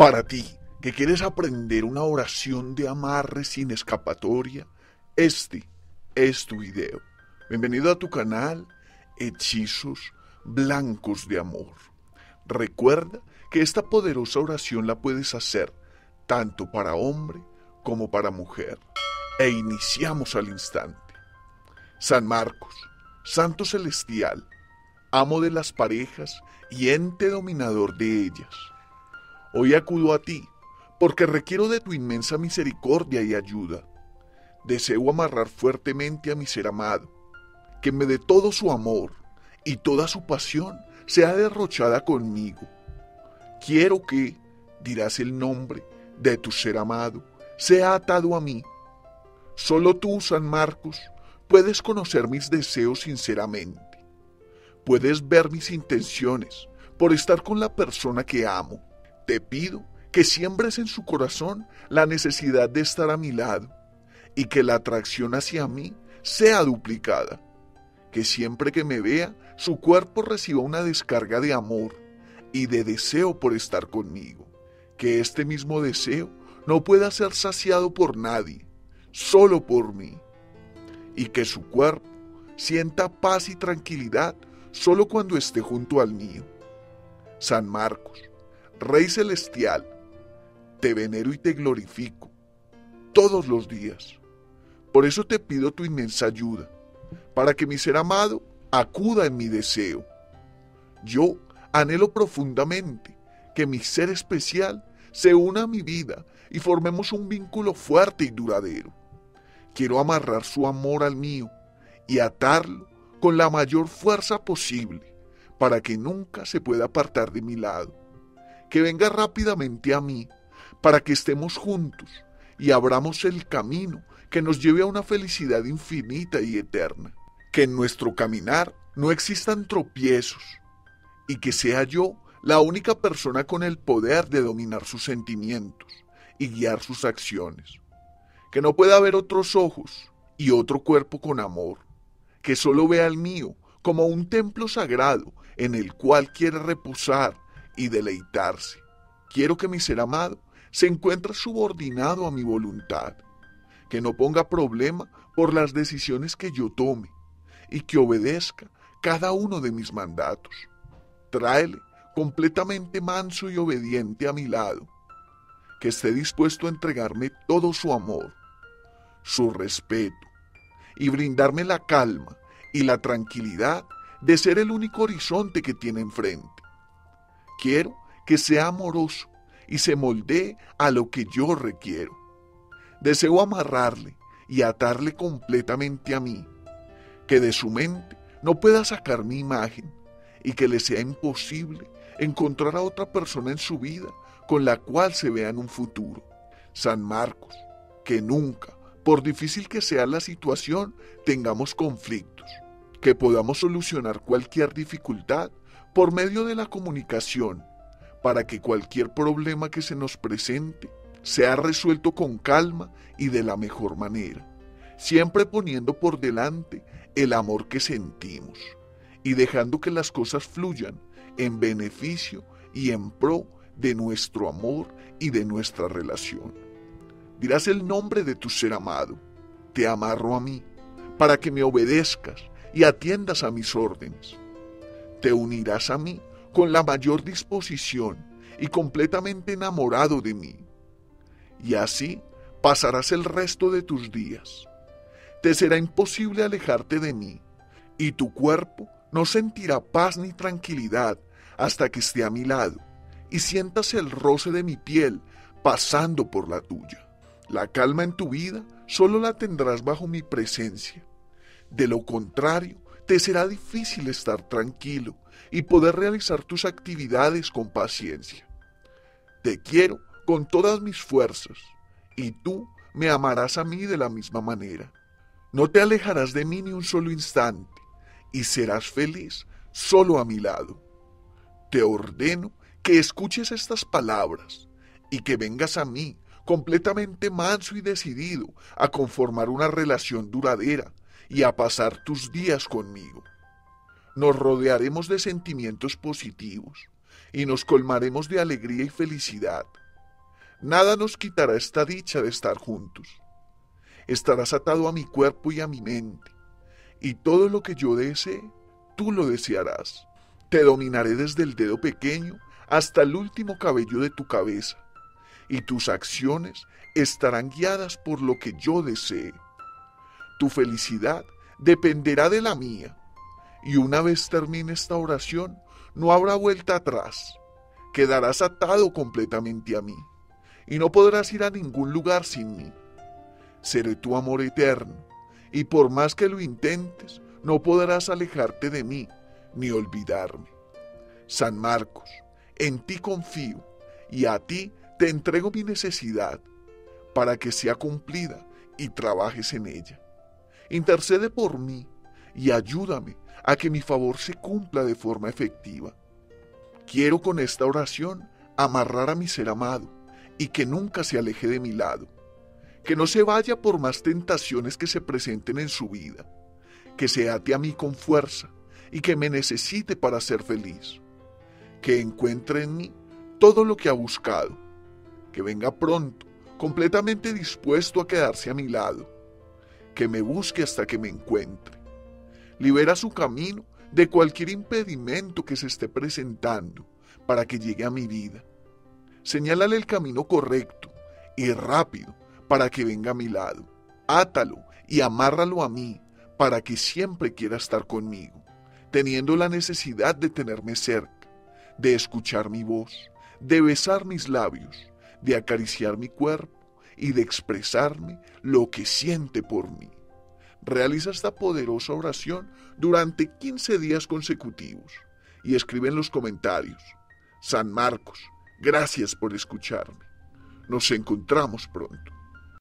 Para ti, que quieres aprender una oración de amarre sin escapatoria, este es tu video. Bienvenido a tu canal Hechizos Blancos de Amor. Recuerda que esta poderosa oración la puedes hacer tanto para hombre como para mujer. E iniciamos al instante. San Marcos, Santo Celestial, amo de las parejas y ente dominador de ellas Hoy acudo a ti, porque requiero de tu inmensa misericordia y ayuda. Deseo amarrar fuertemente a mi ser amado, que me dé todo su amor y toda su pasión sea derrochada conmigo. Quiero que, dirás el nombre de tu ser amado, sea atado a mí. Solo tú, San Marcos, puedes conocer mis deseos sinceramente. Puedes ver mis intenciones por estar con la persona que amo te pido que siembres en su corazón la necesidad de estar a mi lado y que la atracción hacia mí sea duplicada. Que siempre que me vea, su cuerpo reciba una descarga de amor y de deseo por estar conmigo. Que este mismo deseo no pueda ser saciado por nadie, solo por mí. Y que su cuerpo sienta paz y tranquilidad solo cuando esté junto al mío. San Marcos Rey Celestial, te venero y te glorifico todos los días. Por eso te pido tu inmensa ayuda, para que mi ser amado acuda en mi deseo. Yo anhelo profundamente que mi ser especial se una a mi vida y formemos un vínculo fuerte y duradero. Quiero amarrar su amor al mío y atarlo con la mayor fuerza posible para que nunca se pueda apartar de mi lado que venga rápidamente a mí, para que estemos juntos y abramos el camino que nos lleve a una felicidad infinita y eterna. Que en nuestro caminar no existan tropiezos y que sea yo la única persona con el poder de dominar sus sentimientos y guiar sus acciones. Que no pueda haber otros ojos y otro cuerpo con amor. Que solo vea el mío como un templo sagrado en el cual quiere reposar y deleitarse. Quiero que mi ser amado se encuentre subordinado a mi voluntad, que no ponga problema por las decisiones que yo tome y que obedezca cada uno de mis mandatos. Tráele completamente manso y obediente a mi lado, que esté dispuesto a entregarme todo su amor, su respeto y brindarme la calma y la tranquilidad de ser el único horizonte que tiene enfrente. Quiero que sea amoroso y se moldee a lo que yo requiero. Deseo amarrarle y atarle completamente a mí, que de su mente no pueda sacar mi imagen y que le sea imposible encontrar a otra persona en su vida con la cual se vea en un futuro. San Marcos, que nunca, por difícil que sea la situación, tengamos conflictos, que podamos solucionar cualquier dificultad por medio de la comunicación para que cualquier problema que se nos presente sea resuelto con calma y de la mejor manera, siempre poniendo por delante el amor que sentimos y dejando que las cosas fluyan en beneficio y en pro de nuestro amor y de nuestra relación. Dirás el nombre de tu ser amado, te amarro a mí, para que me obedezcas y atiendas a mis órdenes te unirás a mí con la mayor disposición y completamente enamorado de mí. Y así pasarás el resto de tus días. Te será imposible alejarte de mí, y tu cuerpo no sentirá paz ni tranquilidad hasta que esté a mi lado y sientas el roce de mi piel pasando por la tuya. La calma en tu vida solo la tendrás bajo mi presencia. De lo contrario, te será difícil estar tranquilo y poder realizar tus actividades con paciencia. Te quiero con todas mis fuerzas y tú me amarás a mí de la misma manera. No te alejarás de mí ni un solo instante y serás feliz solo a mi lado. Te ordeno que escuches estas palabras y que vengas a mí completamente manso y decidido a conformar una relación duradera y a pasar tus días conmigo. Nos rodearemos de sentimientos positivos y nos colmaremos de alegría y felicidad. Nada nos quitará esta dicha de estar juntos. Estarás atado a mi cuerpo y a mi mente, y todo lo que yo desee, tú lo desearás. Te dominaré desde el dedo pequeño hasta el último cabello de tu cabeza, y tus acciones estarán guiadas por lo que yo desee. Tu felicidad dependerá de la mía, y una vez termine esta oración, no habrá vuelta atrás. Quedarás atado completamente a mí y no podrás ir a ningún lugar sin mí. Seré tu amor eterno, y por más que lo intentes, no podrás alejarte de mí ni olvidarme. San Marcos, en ti confío, y a ti te entrego mi necesidad, para que sea cumplida y trabajes en ella. Intercede por mí y ayúdame a que mi favor se cumpla de forma efectiva. Quiero con esta oración amarrar a mi ser amado y que nunca se aleje de mi lado. Que no se vaya por más tentaciones que se presenten en su vida. Que se ate a mí con fuerza y que me necesite para ser feliz. Que encuentre en mí todo lo que ha buscado. Que venga pronto, completamente dispuesto a quedarse a mi lado. Que me busque hasta que me encuentre. Libera su camino de cualquier impedimento que se esté presentando para que llegue a mi vida Señálale el camino correcto y rápido para que venga a mi lado. Átalo y amárralo a mí para que siempre quiera estar conmigo, teniendo la necesidad de tenerme cerca, de escuchar mi voz, de besar mis labios, de acariciar mi cuerpo y de expresarme lo que siente por mí. Realiza esta poderosa oración durante 15 días consecutivos y escribe en los comentarios, San Marcos, Gracias por escucharme. Nos encontramos pronto.